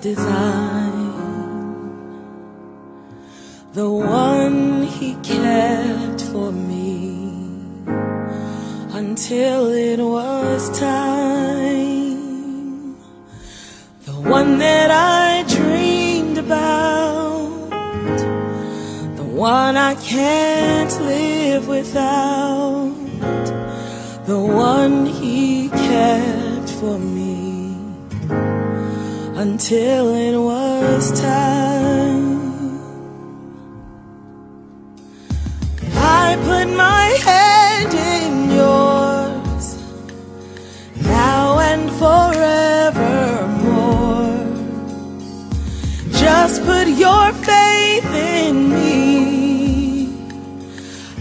Design, the one He kept for me until it was time, the one that I dreamed about, the one I can't live without, the one He kept for me until it was time. I put my hand in yours now and forevermore. Just put your faith in me.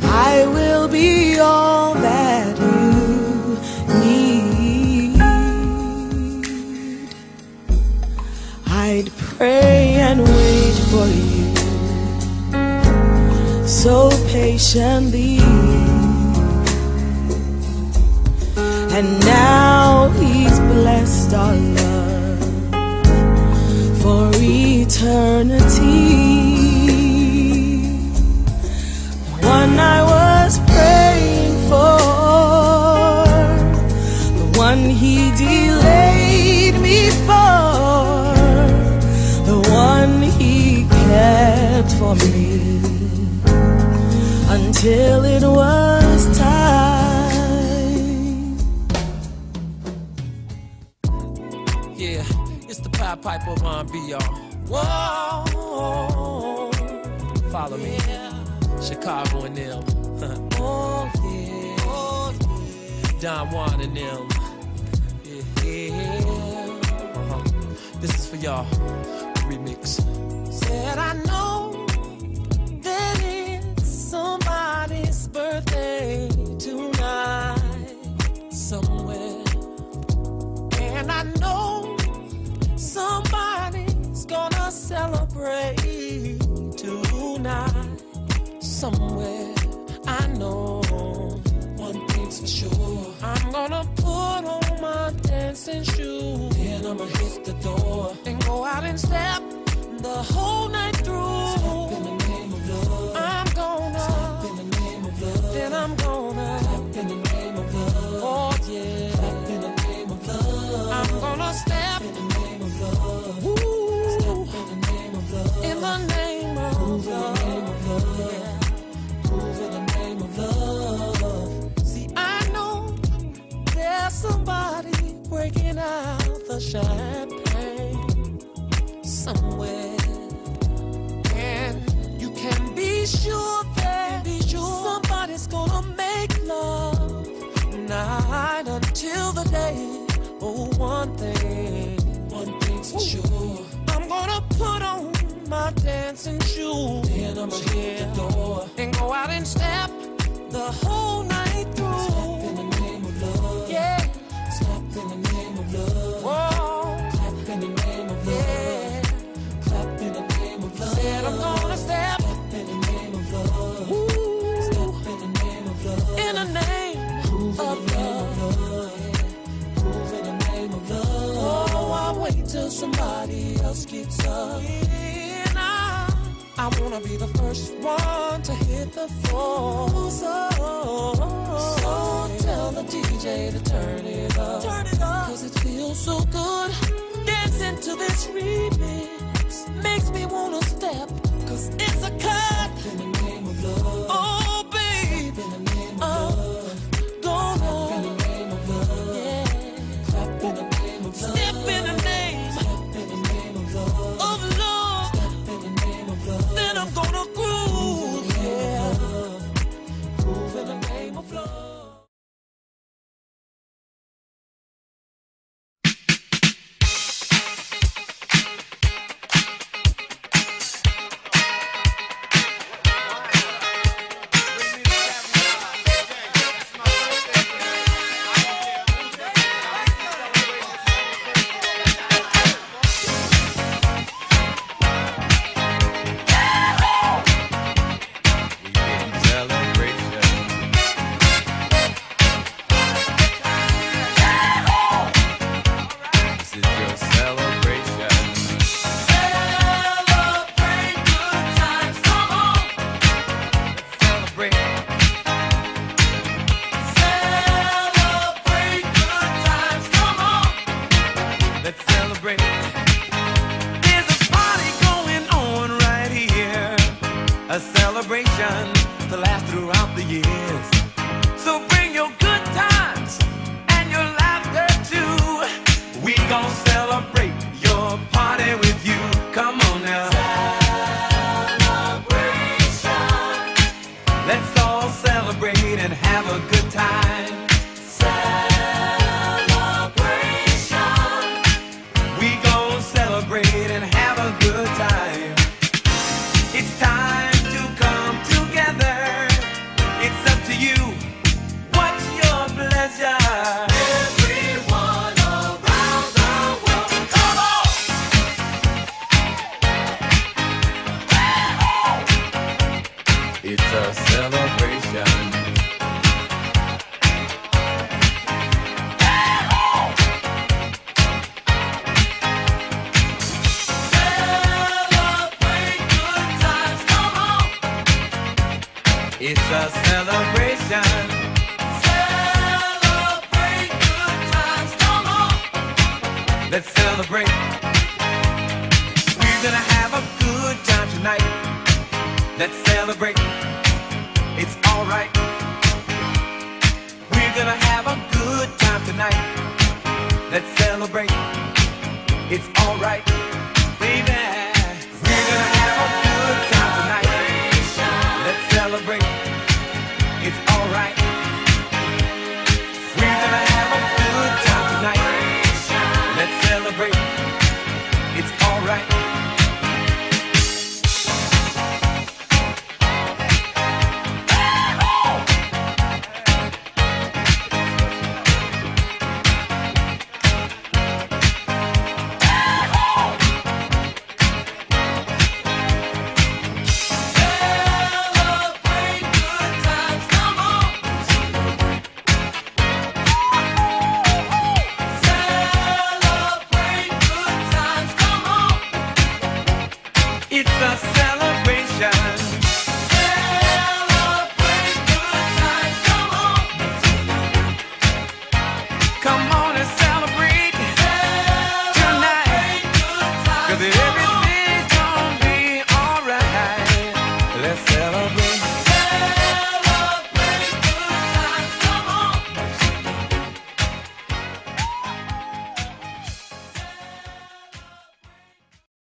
I will be patiently. And now he's blessed our love for eternity. One I was until it was time. Yeah, it's the Pied Piper of R&B, y'all. Whoa, follow me. Chicago and them. oh, yeah. Oh, yeah. Don Juan and them. Yeah, yeah. Uh-huh. This is for y'all. Remix. Said I know somewhere. I know one thing's for sure. I'm gonna put on my dancing shoes. Then I'ma hit the door and go out and step the whole night through. Champagne somewhere. And you can be sure that somebody's gonna make love night until the day. Oh, one thing, one thing's for sure. I'm gonna put on my dancing shoes. Then I'ma hit the door and go out and step the whole night through. In the name of love. Whoa. Clap in the name of love. Yeah. Clap in the name of love. Said I'm gonna step. Step in the name of love. Woo. Step in the name of love. In the name of love. Move in the name of love. Oh, I wait till somebody else gets up. And I, I wanna be the first one to hit the floor. So, so tell the DJ to turn it up. Turn it up. Cause it feels so good. Dancing to this remix makes me wanna step. Cause it's years. So bring your good times and your laughter too. We gon' celebrate your party with you. Come on now. Celebration. Let's all celebrate and have a good time. A celebration. Celebrate good times, come on! Let's celebrate. We're gonna have a good time tonight. Let's celebrate. It's alright. We're gonna have a good time tonight. Let's celebrate. It's alright. It's a celebration. Come on and celebrate, celebrate tonight. Cause